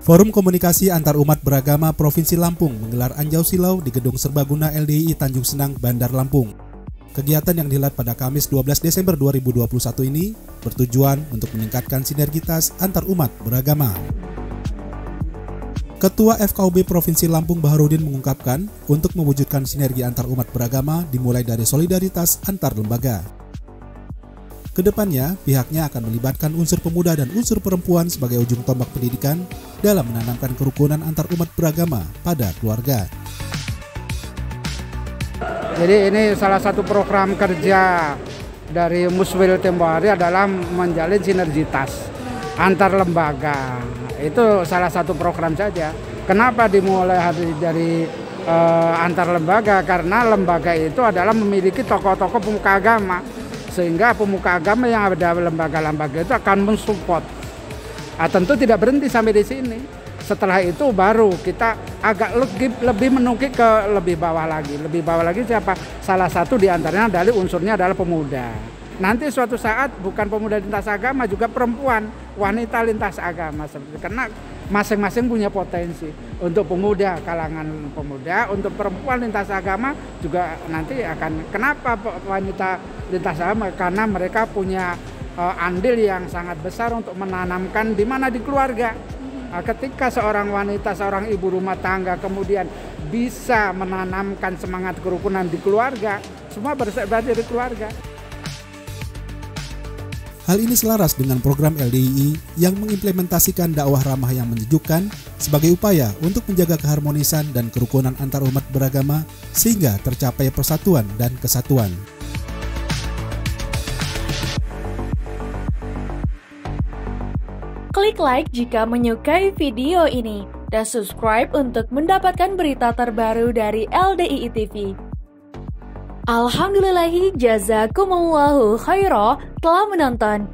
Forum Komunikasi Antar Umat Beragama Provinsi Lampung menggelar Anjau Silau di Gedung Serbaguna LDI Tanjung Senang, Bandar Lampung. Kegiatan yang dihelat pada Kamis 12 Desember 2021 ini bertujuan untuk meningkatkan sinergitas antar umat beragama. Ketua FKUB Provinsi Lampung Baharudin mengungkapkan, untuk mewujudkan sinergi antar umat beragama dimulai dari solidaritas antar lembaga. Ke depannya, pihaknya akan melibatkan unsur pemuda dan unsur perempuan sebagai ujung tombak pendidikan dalam menanamkan kerukunan antar umat beragama pada keluarga. Jadi ini salah satu program kerja dari Muswil Tempo Hari adalah menjalin sinergitas antar lembaga. Itu salah satu program saja. Kenapa dimulai dari uh, antar lembaga? Karena lembaga itu adalah memiliki tokoh-tokoh pemuka agama sehingga pemuka agama yang ada lembaga-lembaga itu akan mensupport. Nah, tentu tidak berhenti sampai di sini. Setelah itu baru kita agak lebih, lebih menukik ke lebih bawah lagi. Lebih bawah lagi siapa? Salah satu di antaranya dari unsurnya adalah pemuda. Nanti suatu saat bukan pemuda lintas agama juga perempuan, wanita lintas agama seperti karena masing-masing punya potensi. Untuk pemuda kalangan pemuda, untuk perempuan lintas agama juga nanti akan kenapa wanita lintas agama karena mereka punya uh, andil yang sangat besar untuk menanamkan di mana di keluarga. Nah, ketika seorang wanita, seorang ibu rumah tangga kemudian bisa menanamkan semangat kerukunan di keluarga, semua berasal dari keluarga. Hal ini selaras dengan program LDII yang mengimplementasikan dakwah ramah yang menyejukkan sebagai upaya untuk menjaga keharmonisan dan kerukunan antar umat beragama sehingga tercapai persatuan dan kesatuan. Klik like jika menyukai video ini dan subscribe untuk mendapatkan berita terbaru dari LDII TV. Alhamdulillahi jazakumullahu khairah telah menonton.